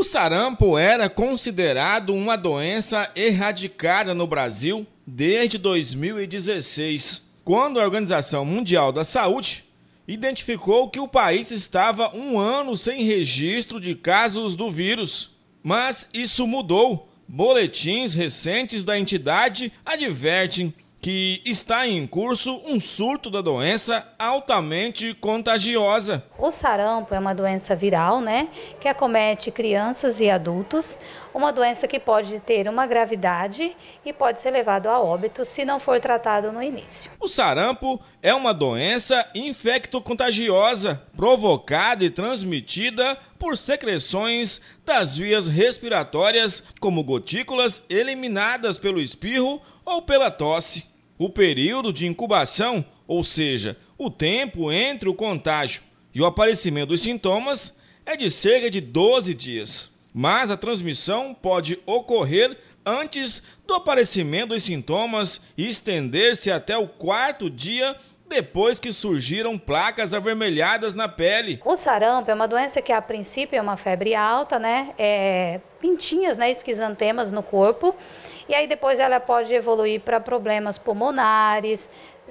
O sarampo era considerado uma doença erradicada no Brasil desde 2016, quando a Organização Mundial da Saúde identificou que o país estava um ano sem registro de casos do vírus. Mas isso mudou. Boletins recentes da entidade advertem que está em curso um surto da doença altamente contagiosa. O sarampo é uma doença viral, né, que acomete crianças e adultos, uma doença que pode ter uma gravidade e pode ser levado a óbito se não for tratado no início. O sarampo é uma doença infecto-contagiosa provocada e transmitida por secreções das vias respiratórias, como gotículas eliminadas pelo espirro ou pela tosse. O período de incubação, ou seja, o tempo entre o contágio e o aparecimento dos sintomas, é de cerca de 12 dias. Mas a transmissão pode ocorrer antes do aparecimento dos sintomas e estender-se até o quarto dia depois que surgiram placas avermelhadas na pele. O sarampo é uma doença que a princípio é uma febre alta, né? É pintinhas, né, esquisantemas no corpo. E aí depois ela pode evoluir para problemas pulmonares,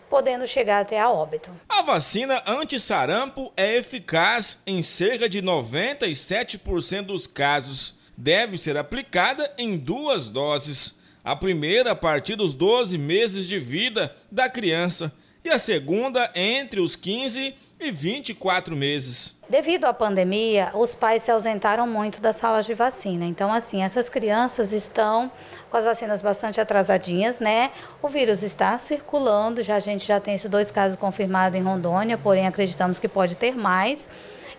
podendo chegar até a óbito. A vacina anti-sarampo é eficaz em cerca de 97% dos casos. Deve ser aplicada em duas doses. A primeira a partir dos 12 meses de vida da criança e a segunda entre os 15 e 24 meses. Devido à pandemia, os pais se ausentaram muito das salas de vacina. Então, assim, essas crianças estão com as vacinas bastante atrasadinhas, né? O vírus está circulando, já a gente já tem esses dois casos confirmados em Rondônia, porém acreditamos que pode ter mais.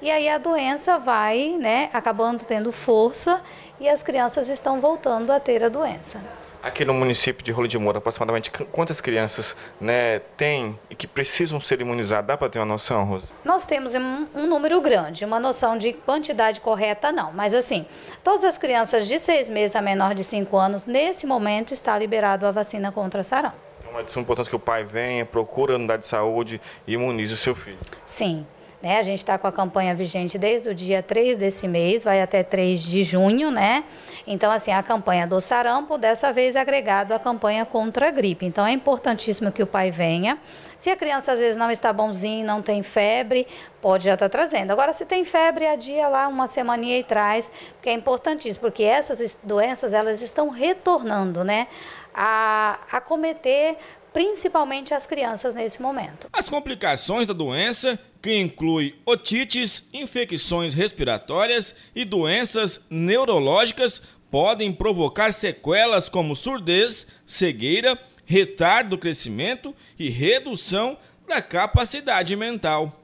E aí a doença vai, né, acabando tendo força e as crianças estão voltando a ter a doença. Aqui no município de Rolo de Moura, aproximadamente quantas crianças né, tem e que precisam ser imunizadas? Dá para ter uma noção, Rosa? Nós temos um, um, número grande, uma noção de quantidade correta não. Mas assim, todas as crianças de seis meses a menor de cinco anos, nesse momento está liberado a vacina contra sarampo. Então é de suma importância que o pai venha, procure a unidade de saúde e imunize o seu filho. Sim. Né? A gente está com a campanha vigente desde o dia 3 desse mês, vai até 3 de junho, né? Então, assim, a campanha do sarampo, dessa vez agregado à campanha contra a gripe. Então, é importantíssimo que o pai venha. Se a criança às vezes não está bonzinho, não tem febre, pode já estar tá trazendo. Agora, se tem febre, adia lá uma semaninha e traz, porque é importantíssimo, porque essas doenças, elas estão retornando, né? A acometer principalmente as crianças nesse momento. As complicações da doença, que inclui otites, infecções respiratórias e doenças neurológicas, podem provocar sequelas como surdez, cegueira, retardo do crescimento e redução da capacidade mental.